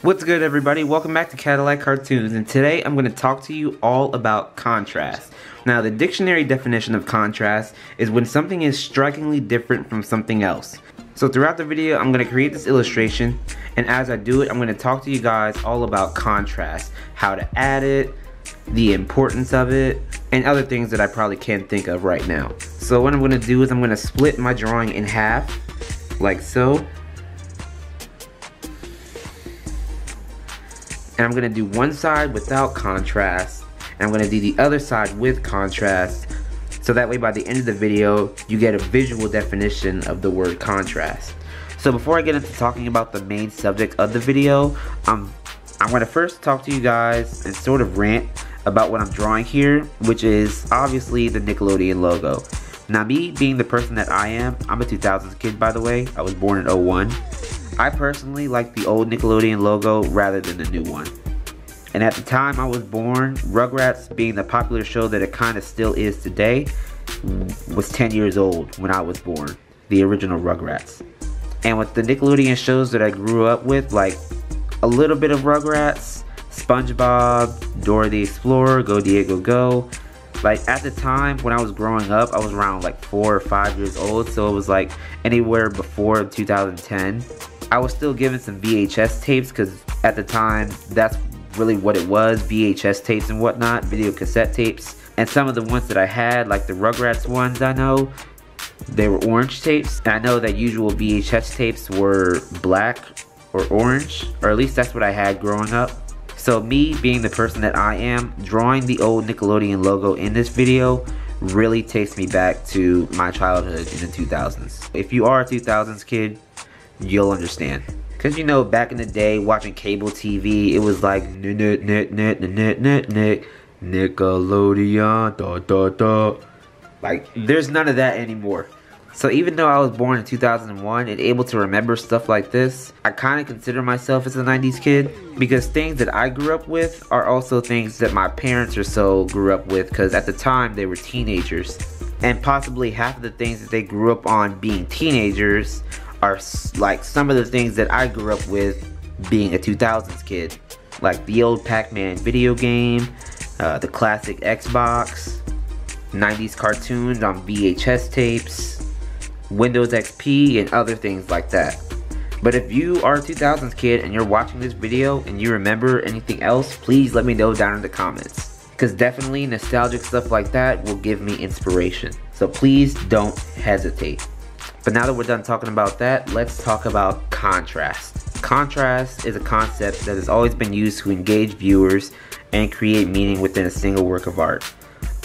What's good everybody? Welcome back to Cadillac Cartoonz and today I'm going to talk to you all about contrast. Now the dictionary definition of contrast is when something is strikingly different from something else. So throughout the video I'm going to create this illustration and as I do it I'm going to talk to you guys all about contrast, how to add it, the importance of it, and other things that I probably can't think of right now. So what I'm going to do is I'm going to split my drawing in half like so and I'm gonna do one side without contrast and I'm gonna do the other side with contrast so that way by the end of the video you get a visual definition of the word contrast. So before I get into talking about the main subject of the video, um, I'm gonna first talk to you guys and sort of rant about what I'm drawing here, which is obviously the Nickelodeon logo. Now me being the person that I am, I'm a 2000s kid by the way, I was born in 01. I personally like the old Nickelodeon logo rather than the new one. And at the time I was born, Rugrats being the popular show that it kind of still is today, was 10 years old when I was born. The original Rugrats. And with the Nickelodeon shows that I grew up with, like a little bit of Rugrats, SpongeBob, Dora the Explorer, Go Diego Go. Like at the time when I was growing up, I was around like four or five years old, so it was like anywhere before 2010. I was still given some VHS tapes because at the time that's really what it was VHS tapes and whatnot, video cassette tapes. And some of the ones that I had, like the Rugrats ones I know, they were orange tapes. And I know that usual VHS tapes were black or orange, or at least that's what I had growing up. So me being the person that I am, drawing the old Nickelodeon logo in this video really takes me back to my childhood in the 2000s. If you are a 2000s kid, you'll understand. Cause you know, back in the day, watching cable TV, it was like Nickelodeon, da da da. Like, there's none of that anymore. So even though I was born in 2001 and able to remember stuff like this, I kind of consider myself as a 90s kid because things that I grew up with are also things that my parents or so grew up with because at the time they were teenagers. And possibly half of the things that they grew up on being teenagers are like some of the things that I grew up with being a 2000s kid. Like the old Pac-Man video game, uh, the classic Xbox, 90s cartoons on VHS tapes, Windows XP, and other things like that. But if you are a 2000s kid and you're watching this video and you remember anything else, please let me know down in the comments. Because definitely nostalgic stuff like that will give me inspiration. So please don't hesitate. But now that we're done talking about that, let's talk about contrast. Contrast is a concept that has always been used to engage viewers and create meaning within a single work of art.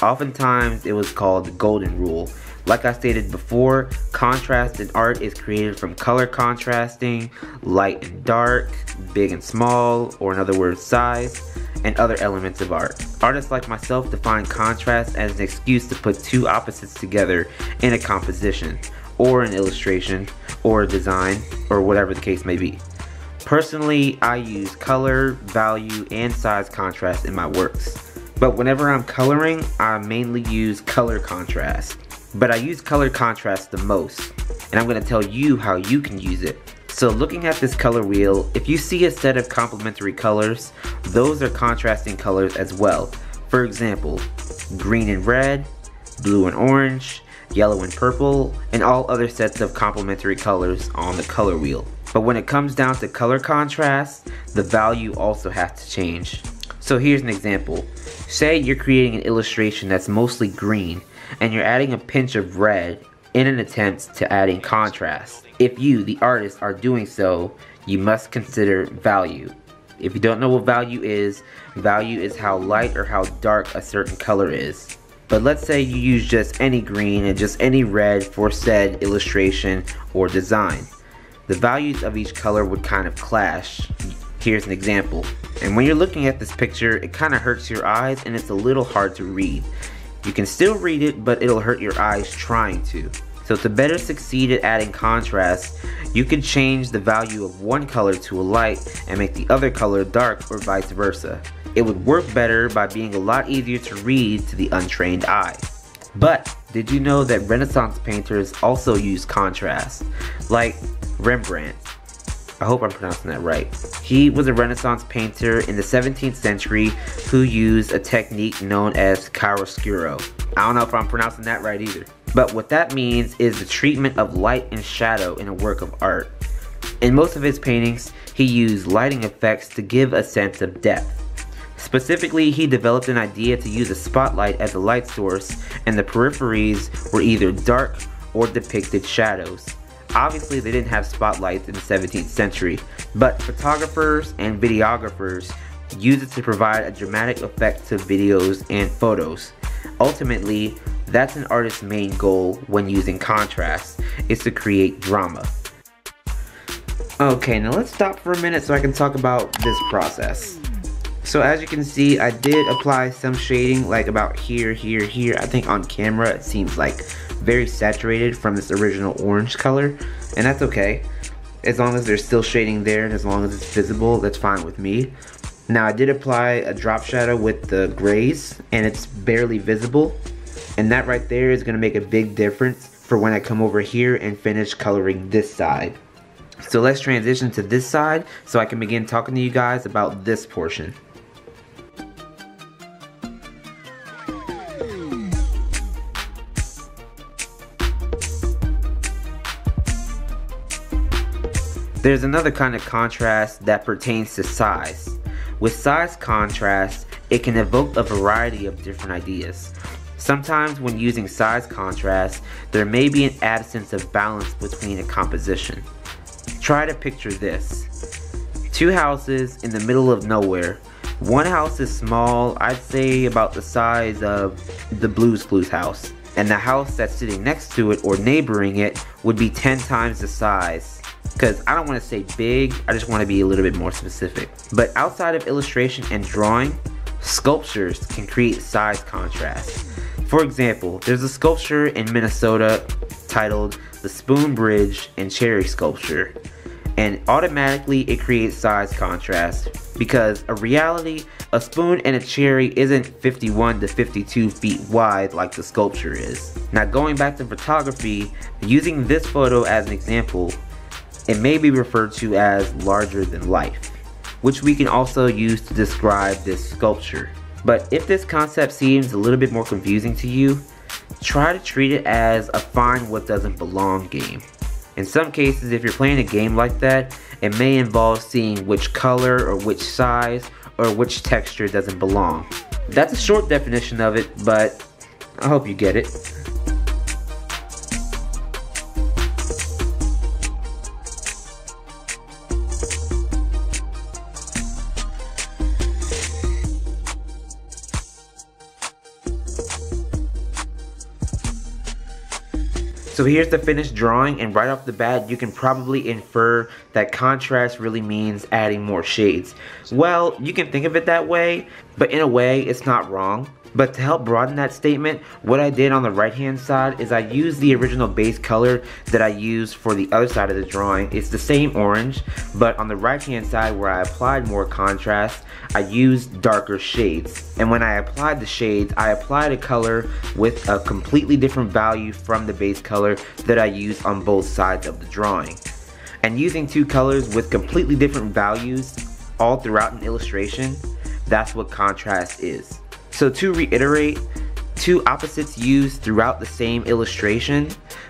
Oftentimes, it was called the golden rule. Like I stated before, contrast in art is created from color contrasting, light and dark, big and small, or in other words, size, and other elements of art. Artists like myself define contrast as an excuse to put two opposites together in a composition, or an illustration or a design or whatever the case may be. Personally, I use color, value, and size contrast in my works. But whenever I'm coloring, I mainly use color contrast. But I use color contrast the most, and I'm going to tell you how you can use it. So looking at this color wheel, if you see a set of complementary colors, those are contrasting colors as well. For example, green and red, blue and orange, yellow and purple, and all other sets of complementary colors on the color wheel. But when it comes down to color contrast, the value also has to change. So here's an example. Say you're creating an illustration that's mostly green, and you're adding a pinch of red in an attempt to add in contrast. If you, the artist, are doing so, you must consider value. If you don't know what value is, value is how light or how dark a certain color is. But let's say you use just any green and just any red for said illustration or design. The values of each color would kind of clash. Here's an example. And when you're looking at this picture, it kind of hurts your eyes and it's a little hard to read. You can still read it, but it'll hurt your eyes trying to. So to better succeed at adding contrast, you can change the value of one color to a light and make the other color dark or vice versa. It would work better by being a lot easier to read to the untrained eye. But did you know that Renaissance painters also use contrast, like Rembrandt? I hope I'm pronouncing that right. He was a Renaissance painter in the 17th century who used a technique known as chiaroscuro. I don't know if I'm pronouncing that right either. But what that means is the treatment of light and shadow in a work of art. In most of his paintings, he used lighting effects to give a sense of depth. Specifically, he developed an idea to use a spotlight as a light source and the peripheries were either dark or depicted shadows. Obviously, they didn't have spotlights in the 17th century, but photographers and videographers used it to provide a dramatic effect to videos and photos. Ultimately, that's an artist's main goal when using contrast, is to create drama. Okay, now let's stop for a minute so I can talk about this process. So as you can see, I did apply some shading like about here, here, here. I think on camera it seems like very saturated from this original orange color, and that's okay. As long as there's still shading there and as long as it's visible, that's fine with me. Now I did apply a drop shadow with the grays and it's barely visible. And that right there is gonna make a big difference for when I come over here and finish coloring this side. So let's transition to this side so I can begin talking to you guys about this portion. There's another kind of contrast that pertains to size. With size contrast, it can evoke a variety of different ideas. Sometimes when using size contrast, there may be an absence of balance between a composition. Try to picture this. Two houses in the middle of nowhere. One house is small, I'd say about the size of the Blues Clues house. And the house that's sitting next to it or neighboring it would be 10 times the size because I don't want to say big, I just want to be a little bit more specific. But outside of illustration and drawing, sculptures can create size contrast. For example, there's a sculpture in Minnesota titled the Spoonbridge and Cherry Sculpture. And automatically it creates size contrast because a reality, a spoon and a cherry isn't 51 to 52 feet wide like the sculpture is. Now going back to photography, using this photo as an example, it may be referred to as larger than life, which we can also use to describe this sculpture. But if this concept seems a little bit more confusing to you, try to treat it as a find what doesn't belong game. In some cases, if you're playing a game like that, it may involve seeing which color or which size or which texture doesn't belong. That's a short definition of it, but I hope you get it. So here's the finished drawing and right off the bat you can probably infer that contrast really means adding more shades. Well, you can think of it that way, but in a way it's not wrong. But to help broaden that statement, what I did on the right hand side is I used the original base color that I used for the other side of the drawing. It's the same orange, but on the right hand side where I applied more contrast, I used darker shades. And when I applied the shades, I applied a color with a completely different value from the base color that I used on both sides of the drawing. And using two colors with completely different values all throughout an illustration, that's what contrast is. So to reiterate, two opposites used throughout the same illustration,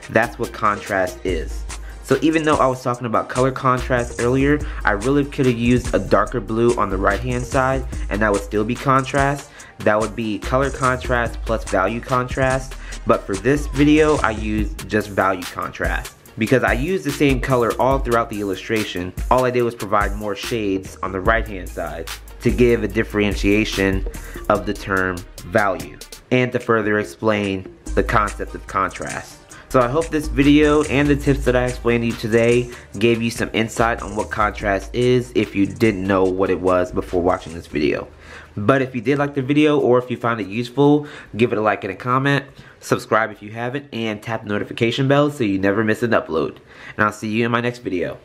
that's what contrast is. So even though I was talking about color contrast earlier, I really could have used a darker blue on the right hand side and that would still be contrast. That would be color contrast plus value contrast. But for this video, I used just value contrast. Because I used the same color all throughout the illustration, all I did was provide more shades on the right hand side to give a differentiation of the term value and to further explain the concept of contrast. So I hope this video and the tips that I explained to you today gave you some insight on what contrast is if you didn't know what it was before watching this video. But if you did like the video or if you found it useful, give it a like and a comment, subscribe if you haven't, and tap the notification bell so you never miss an upload. And I'll see you in my next video.